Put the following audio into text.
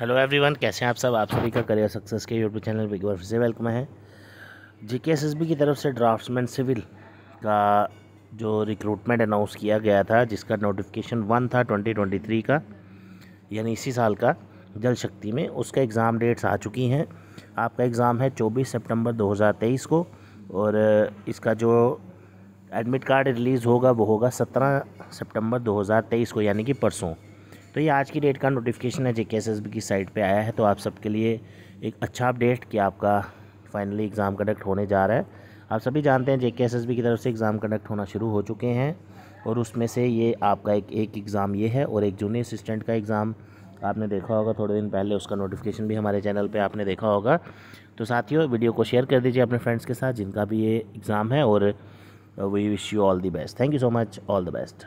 Hello everyone, कैसे हैं आप सब? आप सभी का करियर सक्सेस के यूट्यूब चैनल बार फिर से वेलकम है। जी के एस एस बी की तरफ़ से ड्राफ्ट्समैन सिविल का जो रिक्रूटमेंट अनाउंस किया गया था, जिसका नोटिफिकेशन वन था 2023 का, यानी इसी साल का, जल शक्ति में, उसका एग्ज़ाम डेट्स आ चुकी हैं। आपका एग्ज़ाम है 24 सितंबर 2023 को, और इसका जो एडमिट कार्ड रिलीज़ होगा, वो होगा 17 सितंबर 2023 को, यानी कि परसों। तो ये आज की डेट का नोटिफिकेशन है जे के साइट पे आया है तो आप सबके लिए एक अच्छा अपडेट कि आपका फाइनली एग्ज़ाम कंडक्ट होने जा रहा है। आप सभी जानते हैं जे की तरफ़ से एग्ज़ाम कंडक्ट होना शुरू हो चुके हैं, और उसमें से ये आपका एक एक एग्ज़ाम ये है, और एक जूनियर असिस्टेंट का एग्ज़ाम आपने देखा होगा, थोड़े दिन पहले उसका नोटिफिकेशन भी हमारे चैनल पे आपने देखा होगा। तो साथियों वीडियो को शेयर कर दीजिए अपने फ्रेंड्स के साथ, जिनका भी ये एग्ज़ाम है, और we wish you all the best thank you so much all the best